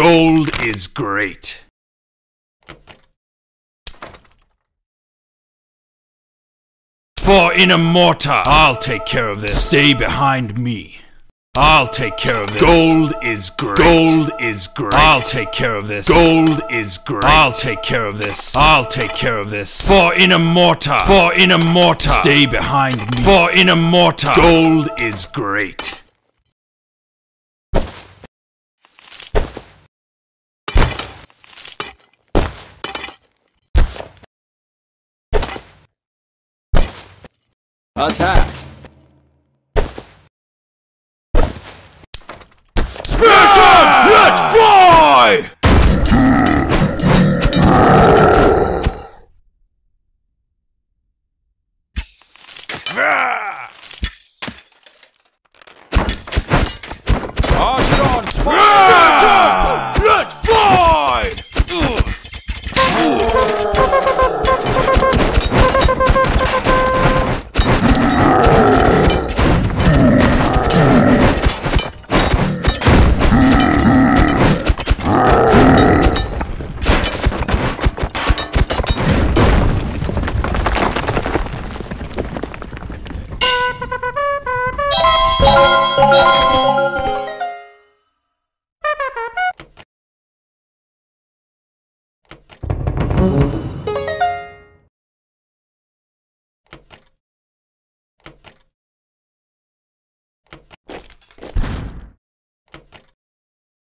Gold is great. For Inamorta, I'll take care of this. Stay behind me. I'll take care of this. Gold is great. Gold is great. I'll take care of this. Gold is great. I'll take care of this. I'll take care of this. For Inamorta. For Inamorta. Stay behind me. For Inamorta. Gold is great. Attack! Speartons,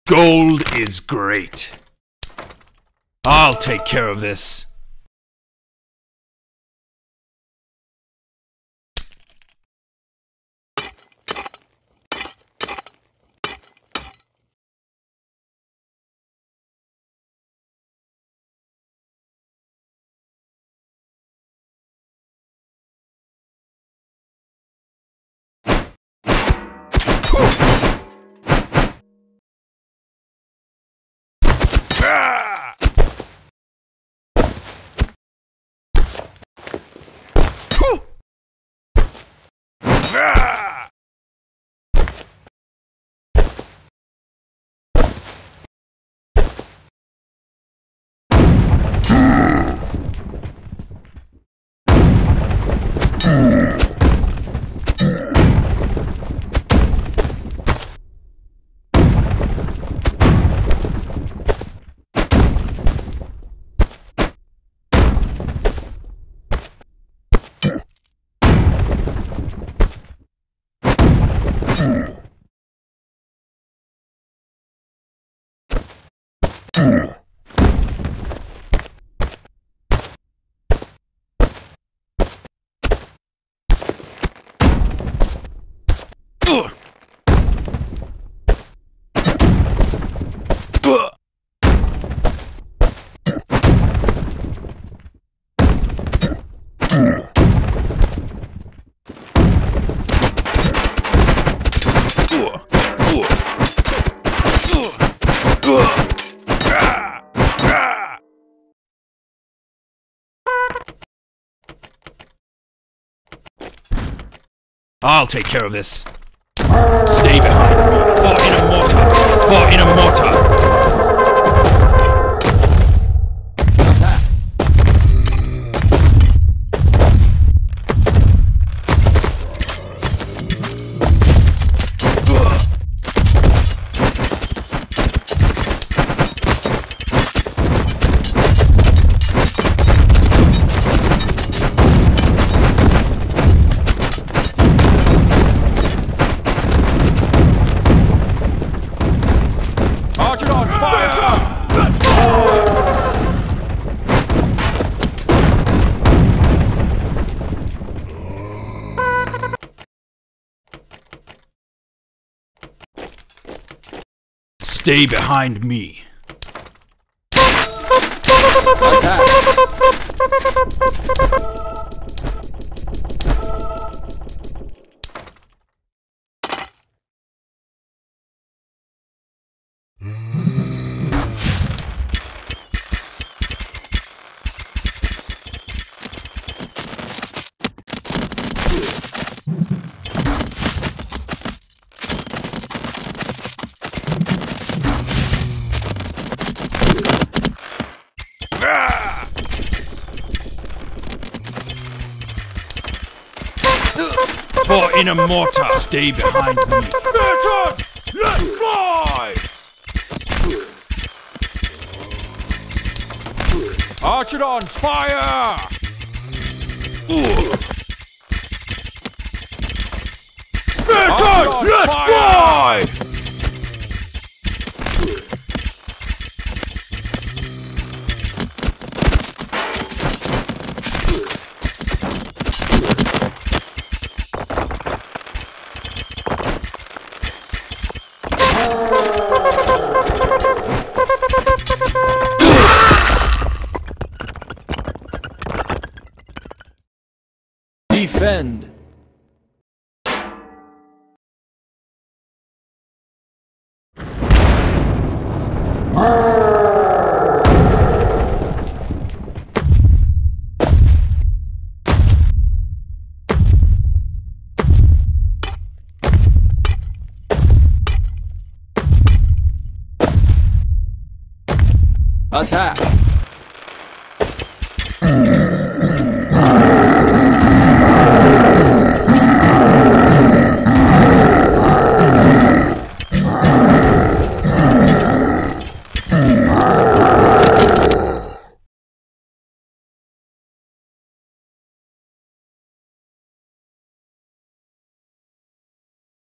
Gold is great. I'll take care of this. Mm-hmm. I'll take care of this. Stay behind me. For in a. For Stay behind me. For Inamorta. Stay behind me. Better! Let's fly! Archidons, fire! Better! Let's fly! Defend. Attack.